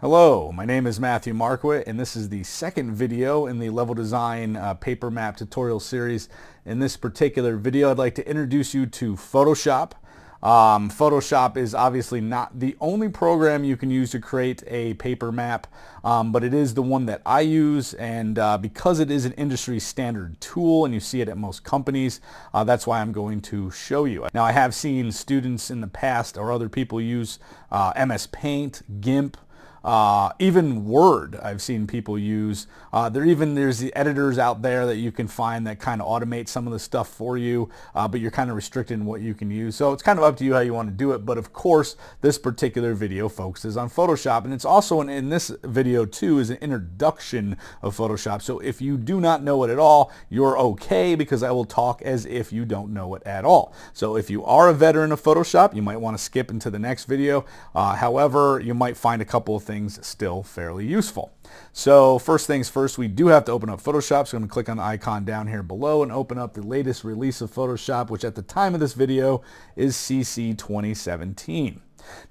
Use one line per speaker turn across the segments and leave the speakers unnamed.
Hello, my name is Matthew Marquit and this is the second video in the Level Design uh, paper map tutorial series. In this particular video I'd like to introduce you to Photoshop. Um, Photoshop is obviously not the only program you can use to create a paper map, um, but it is the one that I use and uh, because it is an industry standard tool and you see it at most companies, uh, that's why I'm going to show you. Now I have seen students in the past or other people use uh, MS Paint, GIMP, uh, even Word, I've seen people use. Uh, there even there's the editors out there that you can find that kind of automate some of the stuff for you, uh, but you're kind of restricted in what you can use. So it's kind of up to you how you want to do it. But of course, this particular video focuses on Photoshop, and it's also an, in this video too is an introduction of Photoshop. So if you do not know it at all, you're okay because I will talk as if you don't know it at all. So if you are a veteran of Photoshop, you might want to skip into the next video. Uh, however, you might find a couple of things still fairly useful. So first things first, we do have to open up Photoshop. So I'm going to click on the icon down here below and open up the latest release of Photoshop, which at the time of this video is CC 2017.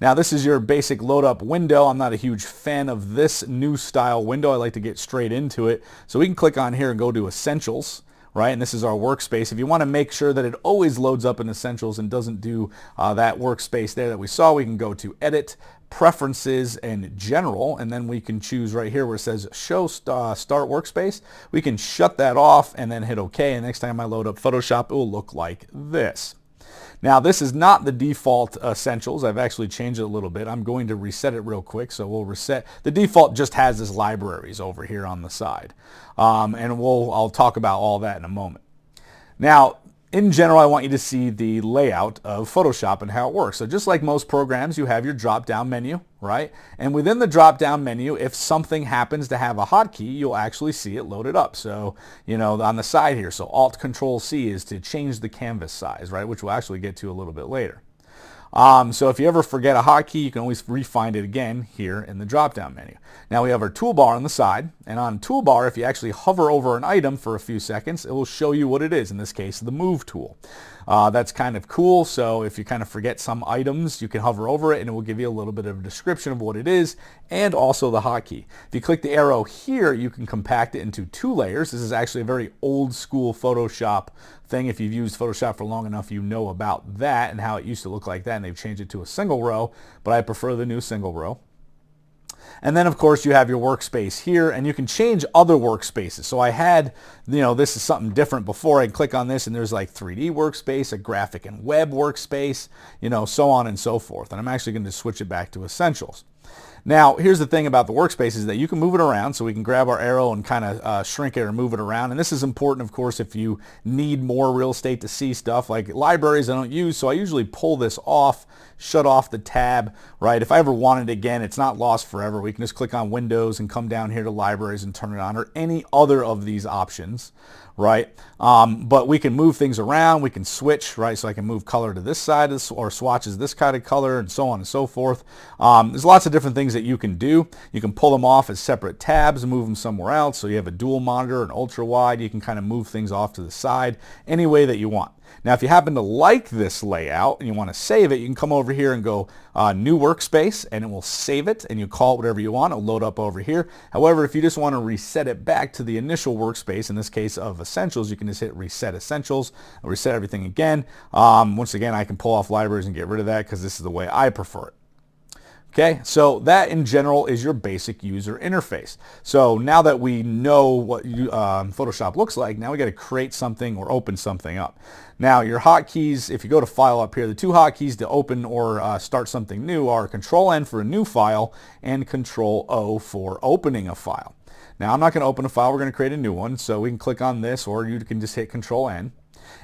Now this is your basic load up window. I'm not a huge fan of this new style window. I like to get straight into it. So we can click on here and go to Essentials right? And this is our workspace. If you want to make sure that it always loads up in Essentials and doesn't do uh, that workspace there that we saw, we can go to Edit, preferences and general and then we can choose right here where it says show uh, start workspace we can shut that off and then hit OK and next time I load up Photoshop it will look like this now this is not the default essentials. I've actually changed it a little bit. I'm going to reset it real quick. So we'll reset. The default just has this libraries over here on the side. Um, and we'll I'll talk about all that in a moment. Now in general, I want you to see the layout of Photoshop and how it works. So just like most programs, you have your drop-down menu, right? And within the drop-down menu, if something happens to have a hotkey, you'll actually see it loaded up. So, you know, on the side here, so Alt-Control-C is to change the canvas size, right? Which we'll actually get to a little bit later. Um, so if you ever forget a hotkey, you can always re-find it again here in the drop-down menu. Now we have our toolbar on the side, and on toolbar, if you actually hover over an item for a few seconds, it will show you what it is, in this case, the move tool. Uh, that's kind of cool, so if you kind of forget some items, you can hover over it and it will give you a little bit of a description of what it is, and also the hotkey. If you click the arrow here, you can compact it into two layers. This is actually a very old school Photoshop thing. If you've used Photoshop for long enough, you know about that and how it used to look like that, and they've changed it to a single row, but I prefer the new single row. And then of course you have your workspace here and you can change other workspaces. So I had, you know, this is something different before. I click on this and there's like 3D workspace, a graphic and web workspace, you know, so on and so forth. And I'm actually going to switch it back to essentials. Now, here's the thing about the workspace is that you can move it around, so we can grab our arrow and kind of uh, shrink it or move it around. And this is important, of course, if you need more real estate to see stuff. Like libraries I don't use, so I usually pull this off, shut off the tab, right? If I ever want it again, it's not lost forever. We can just click on Windows and come down here to libraries and turn it on, or any other of these options, right? Um, but we can move things around. We can switch, right? So I can move color to this side or swatches this kind of color and so on and so forth. Um, there's lots of different things that you can do. You can pull them off as separate tabs and move them somewhere else. So you have a dual monitor, an ultra wide. You can kind of move things off to the side any way that you want. Now, if you happen to like this layout and you want to save it, you can come over here and go uh, new workspace and it will save it and you call it whatever you want. It'll load up over here. However, if you just want to reset it back to the initial workspace, in this case of essentials, you can just hit reset essentials, reset everything again. Um, once again, I can pull off libraries and get rid of that because this is the way I prefer it. Okay, so that in general is your basic user interface. So now that we know what you, um, Photoshop looks like, now we got to create something or open something up. Now your hotkeys, if you go to File up here, the two hotkeys to open or uh, start something new are Control N for a new file and Control O for opening a file. Now I'm not going to open a file, we're going to create a new one, so we can click on this or you can just hit Control N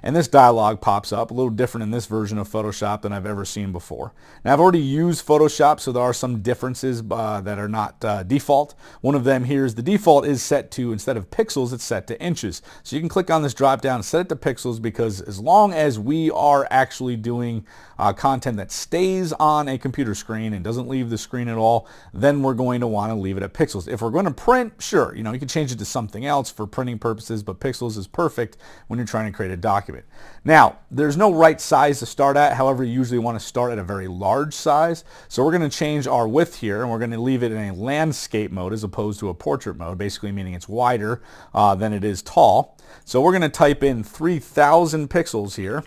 and this dialog pops up, a little different in this version of Photoshop than I've ever seen before. Now I've already used Photoshop, so there are some differences uh, that are not uh, default. One of them here is the default is set to, instead of pixels, it's set to inches. So you can click on this drop down and set it to pixels because as long as we are actually doing uh, content that stays on a computer screen and doesn't leave the screen at all, then we're going to want to leave it at pixels. If we're going to print, sure, you know, you can change it to something else for printing purposes, but pixels is perfect when you're trying to create a document document. Now, there's no right size to start at. However, you usually want to start at a very large size. So we're going to change our width here, and we're going to leave it in a landscape mode as opposed to a portrait mode, basically meaning it's wider uh, than it is tall. So we're going to type in 3,000 pixels here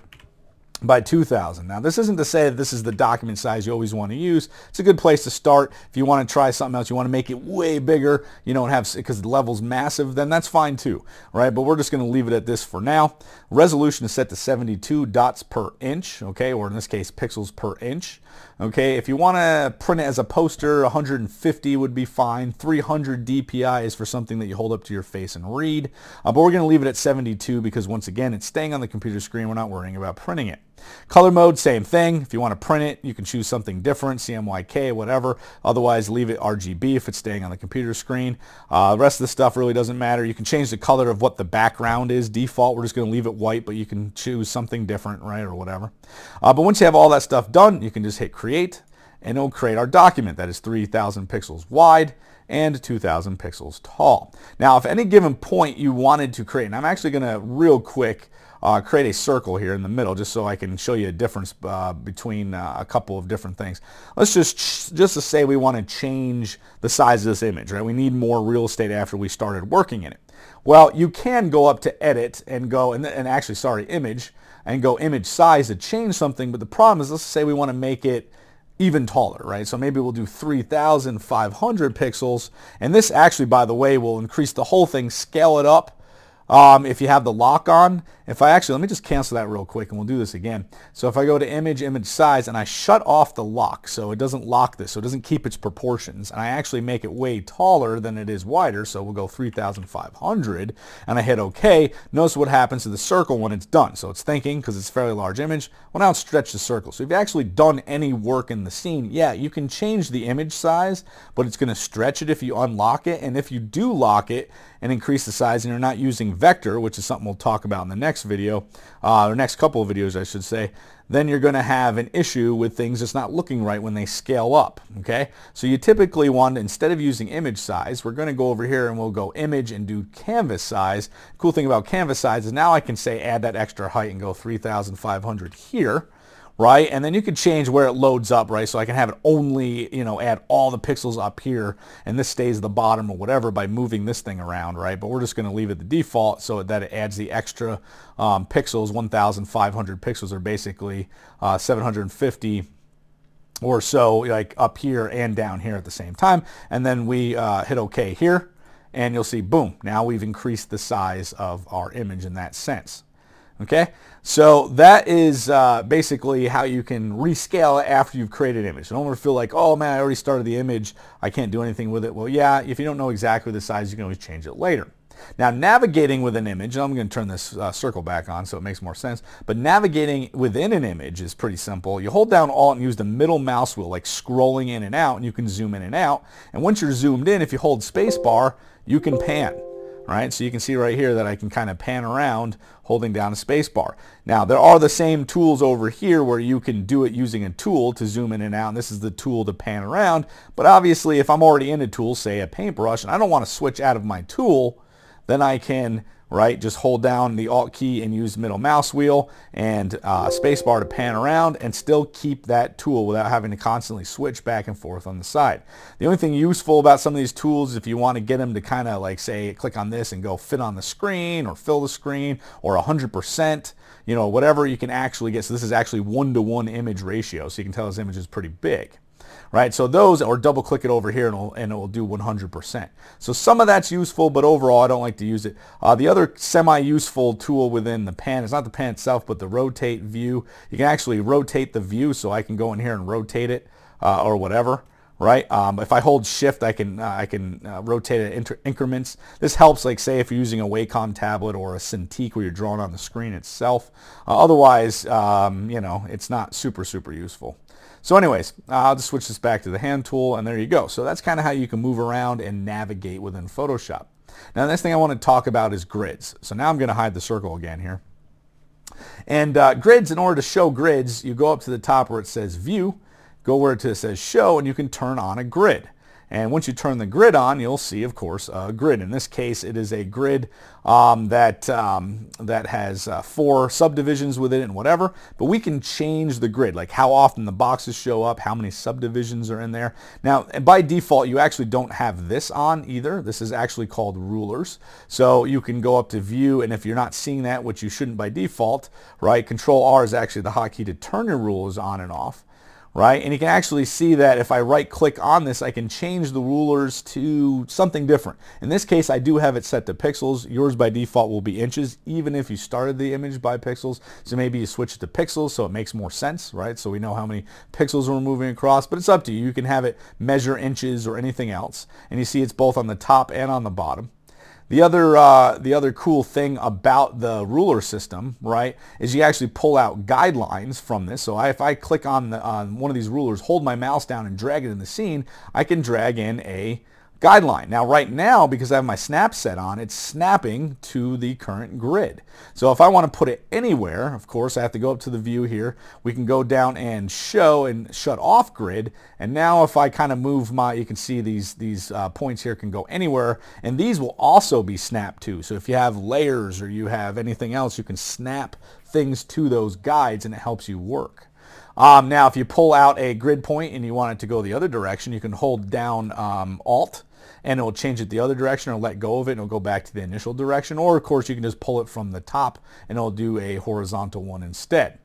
by 2000. Now this isn't to say that this is the document size you always want to use. It's a good place to start. If you want to try something else, you want to make it way bigger, you and have because the level's massive, then that's fine too, right? But we're just going to leave it at this for now. Resolution is set to 72 dots per inch, okay, or in this case pixels per inch. Okay, if you want to print it as a poster, 150 would be fine. 300 DPI is for something that you hold up to your face and read. Uh, but we're going to leave it at 72 because once again, it's staying on the computer screen. We're not worrying about printing it. Color mode, same thing. If you want to print it, you can choose something different, CMYK, whatever. Otherwise, leave it RGB if it's staying on the computer screen. Uh, the rest of the stuff really doesn't matter. You can change the color of what the background is. Default, we're just going to leave it white, but you can choose something different, right, or whatever. Uh, but once you have all that stuff done, you can just hit create, and it'll create our document that is 3,000 pixels wide and 2,000 pixels tall. Now, if any given point you wanted to create, and I'm actually going to real quick uh, create a circle here in the middle just so I can show you a difference uh, between uh, a couple of different things. Let's just, just to say we want to change the size of this image, right? We need more real estate after we started working in it. Well, you can go up to edit and go, and, and actually, sorry, image, and go image size to change something, but the problem is, let's say we want to make it even taller, right? So maybe we'll do 3,500 pixels. And this actually, by the way, will increase the whole thing, scale it up um, if you have the lock on, if I actually, let me just cancel that real quick and we'll do this again. So if I go to image, image size, and I shut off the lock so it doesn't lock this, so it doesn't keep its proportions, and I actually make it way taller than it is wider, so we'll go 3,500, and I hit OK, notice what happens to the circle when it's done. So it's thinking, because it's a fairly large image, well now it's stretched the circle. So if you've actually done any work in the scene, yeah, you can change the image size, but it's going to stretch it if you unlock it, and if you do lock it and increase the size and you're not using vector, which is something we'll talk about in the next video, uh, or next couple of videos I should say, then you're going to have an issue with things that's not looking right when they scale up. Okay, so you typically want, instead of using image size, we're going to go over here and we'll go image and do canvas size. Cool thing about canvas size is now I can say add that extra height and go 3,500 here right? And then you can change where it loads up, right? So I can have it only, you know, add all the pixels up here and this stays at the bottom or whatever by moving this thing around, right? But we're just going to leave it the default so that it adds the extra um, pixels, 1,500 pixels are basically uh, 750 or so like up here and down here at the same time. And then we uh, hit OK here and you'll see, boom, now we've increased the size of our image in that sense. Okay, so that is uh, basically how you can rescale it after you've created an image. don't ever feel like, oh man, I already started the image. I can't do anything with it. Well, yeah, if you don't know exactly the size, you can always change it later. Now, navigating with an image, I'm going to turn this uh, circle back on so it makes more sense, but navigating within an image is pretty simple. You hold down Alt and use the middle mouse wheel, like scrolling in and out, and you can zoom in and out. And once you're zoomed in, if you hold spacebar, you can pan right? So you can see right here that I can kind of pan around holding down a space bar. Now there are the same tools over here where you can do it using a tool to zoom in and out and this is the tool to pan around but obviously if I'm already in a tool say a paintbrush and I don't want to switch out of my tool then I can right? Just hold down the Alt key and use middle mouse wheel and uh, spacebar to pan around and still keep that tool without having to constantly switch back and forth on the side. The only thing useful about some of these tools, if you want to get them to kind of like say, click on this and go fit on the screen or fill the screen or 100%, you know, whatever you can actually get. So this is actually one-to-one -one image ratio, so you can tell this image is pretty big right? So those, or double click it over here and it'll, and it will do 100%. So some of that's useful, but overall I don't like to use it. Uh, the other semi-useful tool within the pan is not the pan itself, but the rotate view. You can actually rotate the view so I can go in here and rotate it uh, or whatever right? Um, if I hold shift, I can, uh, I can uh, rotate it in increments. This helps, like say, if you're using a Wacom tablet or a Cintiq where you're drawing on the screen itself. Uh, otherwise, um, you know, it's not super, super useful. So anyways, I'll just switch this back to the hand tool, and there you go. So that's kind of how you can move around and navigate within Photoshop. Now, the next thing I want to talk about is grids. So now I'm going to hide the circle again here. And uh, grids, in order to show grids, you go up to the top where it says View, go where it says Show, and you can turn on a grid. And once you turn the grid on, you'll see, of course, a grid. In this case, it is a grid um, that, um, that has uh, four subdivisions within it and whatever. But we can change the grid, like how often the boxes show up, how many subdivisions are in there. Now, by default, you actually don't have this on either. This is actually called rulers. So you can go up to view, and if you're not seeing that, which you shouldn't by default, right, Control R is actually the hotkey to turn your rulers on and off right? And you can actually see that if I right click on this, I can change the rulers to something different. In this case, I do have it set to pixels. Yours by default will be inches, even if you started the image by pixels. So maybe you switch it to pixels so it makes more sense, right? So we know how many pixels we're moving across, but it's up to you. You can have it measure inches or anything else. And you see it's both on the top and on the bottom. The other, uh, the other cool thing about the ruler system, right, is you actually pull out guidelines from this. So I, if I click on, the, on one of these rulers, hold my mouse down and drag it in the scene, I can drag in a guideline. Now right now, because I have my snap set on, it's snapping to the current grid. So if I want to put it anywhere, of course, I have to go up to the view here. We can go down and show and shut off grid. And now if I kind of move my, you can see these, these uh, points here can go anywhere. And these will also be snapped to. So if you have layers or you have anything else, you can snap things to those guides and it helps you work. Um, now, if you pull out a grid point and you want it to go the other direction, you can hold down um, Alt and it will change it the other direction or let go of it and it'll go back to the initial direction. Or of course you can just pull it from the top and it'll do a horizontal one instead.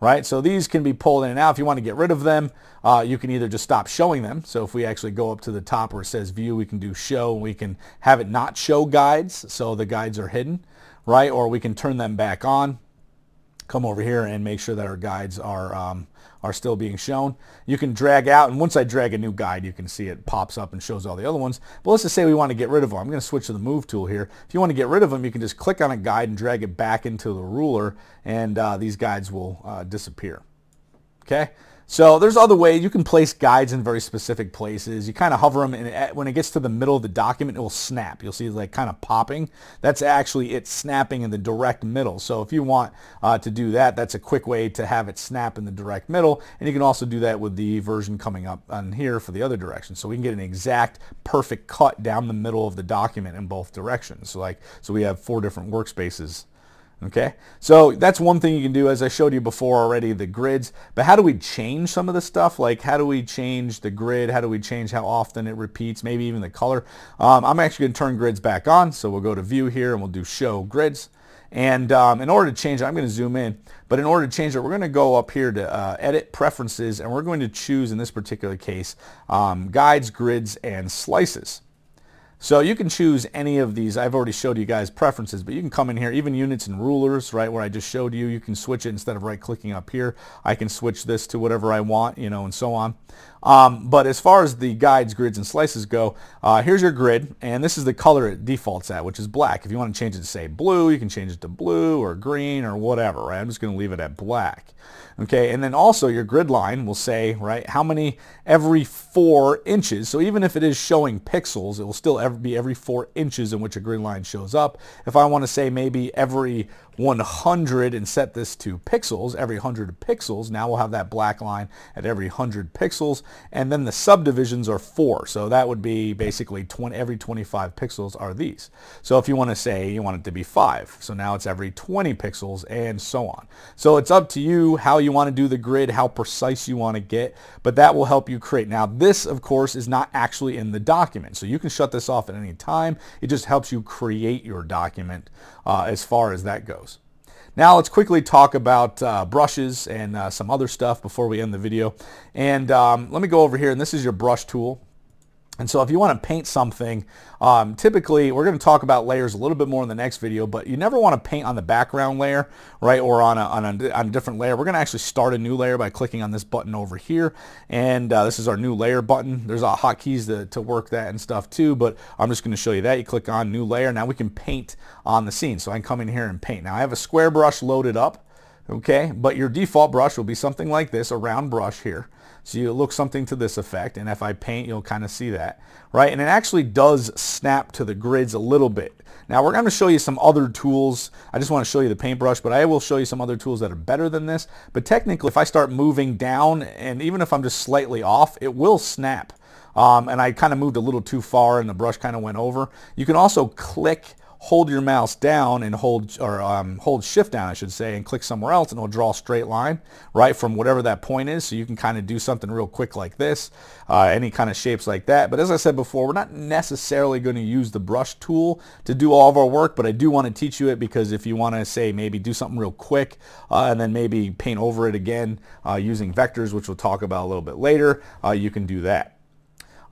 Right, so these can be pulled in and out. If you want to get rid of them, uh, you can either just stop showing them. So if we actually go up to the top where it says view, we can do show. and We can have it not show guides, so the guides are hidden, right? Or we can turn them back on come over here and make sure that our guides are um, are still being shown. You can drag out, and once I drag a new guide, you can see it pops up and shows all the other ones. But let's just say we want to get rid of them. I'm going to switch to the Move tool here. If you want to get rid of them, you can just click on a guide and drag it back into the ruler, and uh, these guides will uh, disappear. Okay? So there's other ways. You can place guides in very specific places. You kind of hover them, and when it gets to the middle of the document, it will snap. You'll see like kind of popping. That's actually it snapping in the direct middle. So if you want uh, to do that, that's a quick way to have it snap in the direct middle. And you can also do that with the version coming up on here for the other direction. So we can get an exact perfect cut down the middle of the document in both directions. So like, so we have four different workspaces Okay, so that's one thing you can do as I showed you before already, the grids. But how do we change some of the stuff? Like how do we change the grid? How do we change how often it repeats? Maybe even the color. Um, I'm actually going to turn grids back on. So we'll go to view here and we'll do show grids. And um, in order to change it, I'm going to zoom in. But in order to change it, we're going to go up here to uh, edit preferences and we're going to choose in this particular case um, guides, grids, and slices. So you can choose any of these. I've already showed you guys preferences, but you can come in here, even units and rulers, right, where I just showed you. You can switch it instead of right-clicking up here. I can switch this to whatever I want, you know, and so on. Um, but as far as the guides, grids, and slices go, uh, here's your grid, and this is the color it defaults at, which is black. If you want to change it to, say, blue, you can change it to blue or green or whatever, right? I'm just going to leave it at black. Okay, and then also your grid line will say, right, how many every four inches. So even if it is showing pixels, it will still be every four inches in which a grid line shows up. If I want to say maybe every 100 and set this to pixels, every 100 pixels, now we'll have that black line at every 100 pixels. And then the subdivisions are four. So that would be basically 20, every 25 pixels are these. So if you want to say you want it to be five, so now it's every 20 pixels and so on. So it's up to you how you want to do the grid, how precise you want to get, but that will help you create. Now this, of course, is not actually in the document. So you can shut this off at any time. It just helps you create your document uh, as far as that goes. Now let's quickly talk about uh, brushes and uh, some other stuff before we end the video. And um, let me go over here, and this is your brush tool. And so if you want to paint something, um, typically we're going to talk about layers a little bit more in the next video, but you never want to paint on the background layer, right, or on a, on a, on a different layer. We're going to actually start a new layer by clicking on this button over here. And uh, this is our new layer button. There's uh, hotkeys to, to work that and stuff too, but I'm just going to show you that. You click on new layer. Now we can paint on the scene. So I can come in here and paint. Now I have a square brush loaded up okay? But your default brush will be something like this, a round brush here. So you look something to this effect, and if I paint, you'll kind of see that, right? And it actually does snap to the grids a little bit. Now we're going to show you some other tools. I just want to show you the paintbrush, but I will show you some other tools that are better than this. But technically, if I start moving down, and even if I'm just slightly off, it will snap um, and I kind of moved a little too far and the brush kind of went over. You can also click hold your mouse down and hold or um, hold shift down I should say and click somewhere else and it'll draw a straight line right from whatever that point is. So you can kind of do something real quick like this uh, any kind of shapes like that. But as I said before we're not necessarily going to use the brush tool to do all of our work but I do want to teach you it because if you want to say maybe do something real quick uh, and then maybe paint over it again uh, using vectors which we'll talk about a little bit later uh, you can do that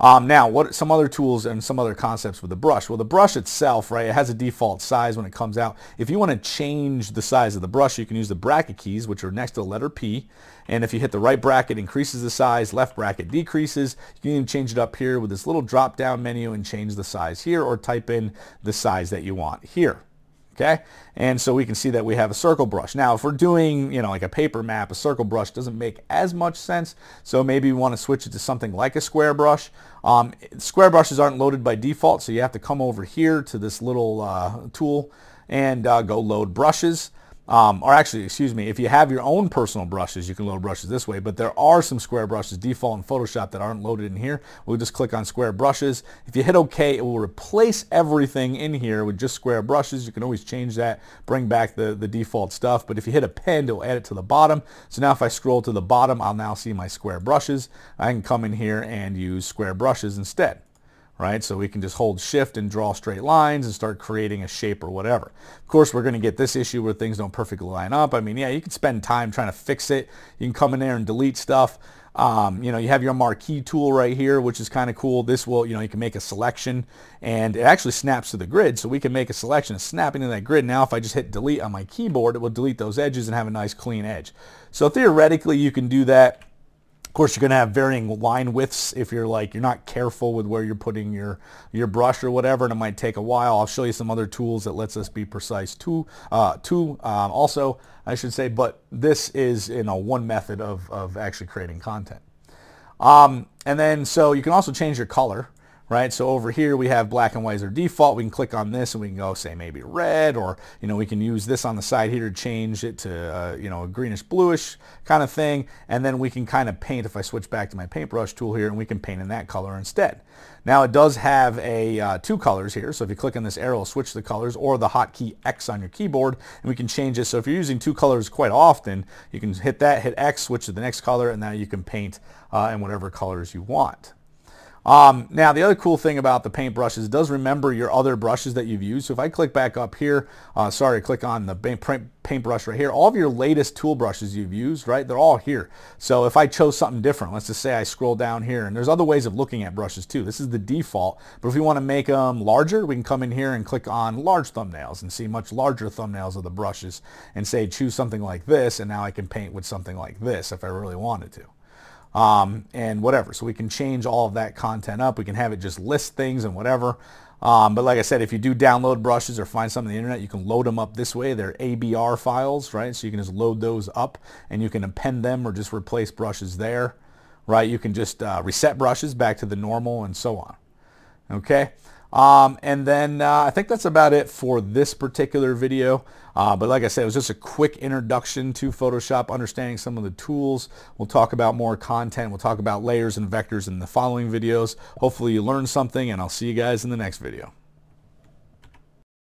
um, now, what some other tools and some other concepts with the brush? Well, the brush itself, right, it has a default size when it comes out. If you want to change the size of the brush, you can use the bracket keys, which are next to the letter P. And if you hit the right bracket, increases the size, left bracket decreases. You can change it up here with this little drop-down menu and change the size here or type in the size that you want here okay? And so we can see that we have a circle brush. Now, if we're doing, you know, like a paper map, a circle brush doesn't make as much sense, so maybe we want to switch it to something like a square brush. Um, square brushes aren't loaded by default, so you have to come over here to this little uh, tool and uh, go load brushes. Um, or actually, excuse me, if you have your own personal brushes, you can load brushes this way, but there are some square brushes default in Photoshop that aren't loaded in here. We'll just click on square brushes. If you hit OK, it will replace everything in here with just square brushes. You can always change that, bring back the, the default stuff, but if you hit append, it'll add it to the bottom. So now if I scroll to the bottom, I'll now see my square brushes. I can come in here and use square brushes instead right? So we can just hold shift and draw straight lines and start creating a shape or whatever. Of course, we're going to get this issue where things don't perfectly line up. I mean, yeah, you can spend time trying to fix it. You can come in there and delete stuff. Um, you know, you have your marquee tool right here, which is kind of cool. This will, you know, you can make a selection and it actually snaps to the grid. So we can make a selection and snap into that grid. Now, if I just hit delete on my keyboard, it will delete those edges and have a nice clean edge. So theoretically, you can do that course, you're going to have varying line widths if you're like, you're not careful with where you're putting your, your brush or whatever, and it might take a while. I'll show you some other tools that lets us be precise too. Uh, too um, also, I should say, but this is, you know, one method of, of actually creating content. Um, and then, so you can also change your color right? So over here we have black and white as our default. We can click on this and we can go say maybe red or, you know, we can use this on the side here to change it to, uh, you know, a greenish bluish kind of thing. And then we can kind of paint, if I switch back to my paintbrush tool here, and we can paint in that color instead. Now it does have a uh, two colors here. So if you click on this arrow, switch the colors or the hotkey X on your keyboard and we can change it. So if you're using two colors quite often, you can hit that, hit X, switch to the next color, and now you can paint uh, in whatever colors you want. Um, now, the other cool thing about the paint brushes does remember your other brushes that you've used. So if I click back up here, uh, sorry, click on the paintbrush right here, all of your latest tool brushes you've used, right, they're all here. So if I chose something different, let's just say I scroll down here, and there's other ways of looking at brushes too. This is the default, but if we want to make them larger, we can come in here and click on large thumbnails and see much larger thumbnails of the brushes and say choose something like this, and now I can paint with something like this if I really wanted to um, and whatever. So we can change all of that content up. We can have it just list things and whatever. Um, but like I said, if you do download brushes or find some on the internet, you can load them up this way. They're ABR files, right? So you can just load those up and you can append them or just replace brushes there, right? You can just uh, reset brushes back to the normal and so on. Okay. Um, and then uh, I think that's about it for this particular video. Uh, but like I said, it was just a quick introduction to Photoshop, understanding some of the tools. We'll talk about more content. We'll talk about layers and vectors in the following videos. Hopefully you learned something, and I'll see you guys in the next video.